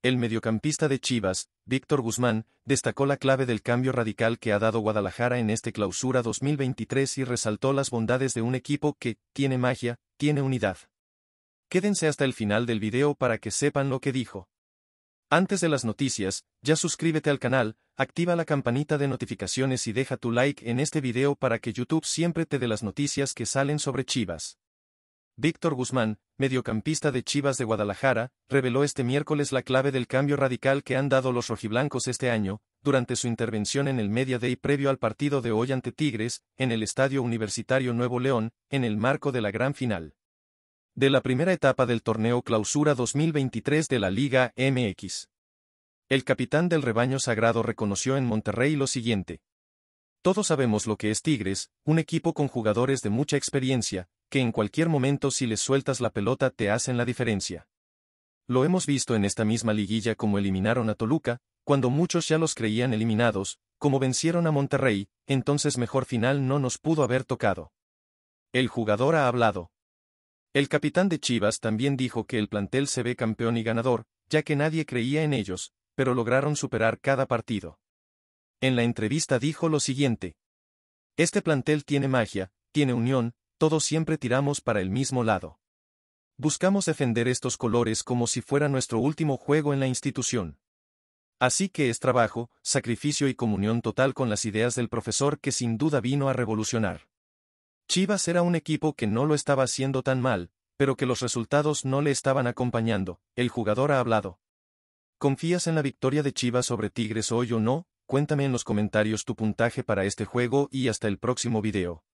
El mediocampista de Chivas, Víctor Guzmán, destacó la clave del cambio radical que ha dado Guadalajara en este clausura 2023 y resaltó las bondades de un equipo que, tiene magia, tiene unidad. Quédense hasta el final del video para que sepan lo que dijo. Antes de las noticias, ya suscríbete al canal, activa la campanita de notificaciones y deja tu like en este video para que YouTube siempre te dé las noticias que salen sobre Chivas. Víctor Guzmán, mediocampista de Chivas de Guadalajara, reveló este miércoles la clave del cambio radical que han dado los rojiblancos este año, durante su intervención en el Media Day previo al partido de hoy ante Tigres, en el Estadio Universitario Nuevo León, en el marco de la gran final. De la primera etapa del torneo Clausura 2023 de la Liga MX. El capitán del rebaño sagrado reconoció en Monterrey lo siguiente. Todos sabemos lo que es Tigres, un equipo con jugadores de mucha experiencia, que en cualquier momento si les sueltas la pelota te hacen la diferencia. Lo hemos visto en esta misma liguilla como eliminaron a Toluca, cuando muchos ya los creían eliminados, como vencieron a Monterrey, entonces mejor final no nos pudo haber tocado. El jugador ha hablado. El capitán de Chivas también dijo que el plantel se ve campeón y ganador, ya que nadie creía en ellos, pero lograron superar cada partido. En la entrevista dijo lo siguiente. Este plantel tiene magia, tiene unión, todos siempre tiramos para el mismo lado. Buscamos defender estos colores como si fuera nuestro último juego en la institución. Así que es trabajo, sacrificio y comunión total con las ideas del profesor que sin duda vino a revolucionar. Chivas era un equipo que no lo estaba haciendo tan mal, pero que los resultados no le estaban acompañando, el jugador ha hablado. ¿Confías en la victoria de Chivas sobre Tigres hoy o no? Cuéntame en los comentarios tu puntaje para este juego y hasta el próximo video.